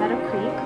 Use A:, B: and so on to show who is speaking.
A: Meadow Creek,